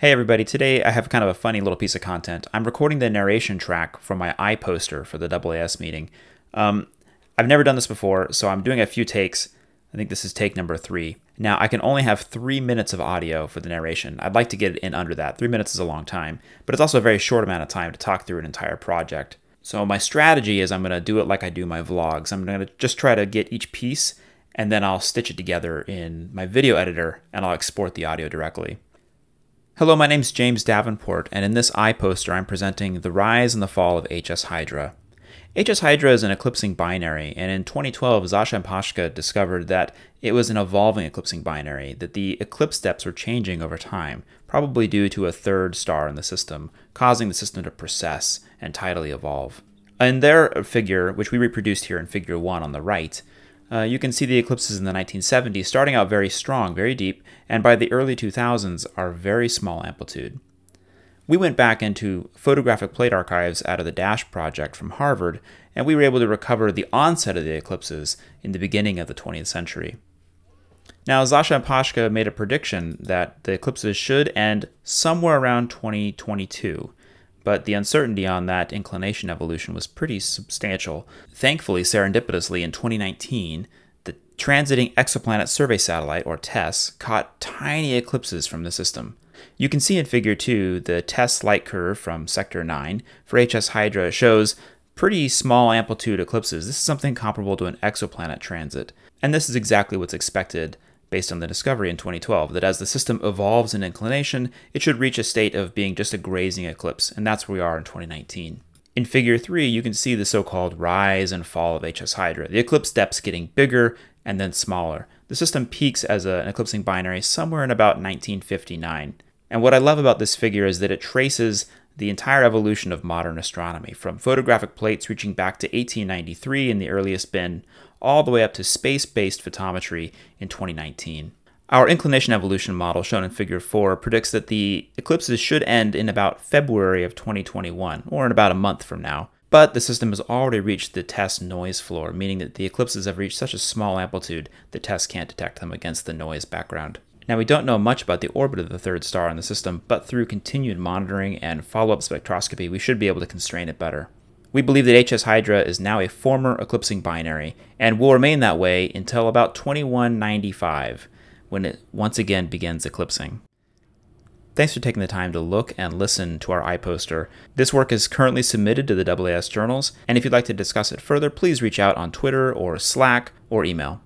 Hey everybody, today I have kind of a funny little piece of content. I'm recording the narration track from my iPoster for the AAS meeting. Um, I've never done this before, so I'm doing a few takes. I think this is take number three. Now, I can only have three minutes of audio for the narration. I'd like to get it in under that. Three minutes is a long time, but it's also a very short amount of time to talk through an entire project. So my strategy is I'm going to do it like I do my vlogs. I'm going to just try to get each piece, and then I'll stitch it together in my video editor, and I'll export the audio directly. Hello, my name is James Davenport, and in this iPoster I'm presenting the rise and the fall of HS Hydra. HS Hydra is an eclipsing binary, and in 2012 Zasche and Paschke discovered that it was an evolving eclipsing binary, that the eclipse depths were changing over time, probably due to a third star in the system, causing the system to precess and tidally evolve. In their figure, which we reproduced here in figure 1 on the right, uh, you can see the eclipses in the 1970s starting out very strong, very deep, and by the early 2000s are very small amplitude. We went back into photographic plate archives out of the DASCH project from Harvard, and we were able to recover the onset of the eclipses in the beginning of the 20th century. Now, Zasche and Paschke made a prediction that the eclipses should end somewhere around 2022, but the uncertainty on that inclination evolution was pretty substantial. Thankfully, serendipitously, in 2019, the Transiting Exoplanet Survey Satellite, or TESS, caught tiny eclipses from the system. You can see in Figure 2 the TESS light curve from Sector 9 for HS Hydra shows pretty small amplitude eclipses. This is something comparable to an exoplanet transit. And this is exactly what's expected based on the discovery in 2012 that as the system evolves in inclination, it should reach a state of being just a grazing eclipse, and that's where we are in 2019. In figure 3, you can see the so-called rise and fall of HS Hydra, the eclipse depths getting bigger and then smaller. The system peaks as an eclipsing binary somewhere in about 1959. And what I love about this figure is that it traces the entire evolution of modern astronomy, from photographic plates reaching back to 1893 in the earliest bin, all the way up to space-based photometry in 2019. Our inclination evolution model, shown in figure 4, predicts that the eclipses should end in about February of 2021, or in about a month from now. But the system has already reached the TESS noise floor, meaning that the eclipses have reached such a small amplitude that TESS can't detect them against the noise background. Now, we don't know much about the orbit of the third star in the system, but through continued monitoring and follow up spectroscopy, we should be able to constrain it better. We believe that HS Hydra is now a former eclipsing binary and will remain that way until about 2195, when it once again begins eclipsing. Thanks for taking the time to look and listen to our iPoster. This work is currently submitted to the AAS journals, and if you'd like to discuss it further, please reach out on Twitter or Slack or email.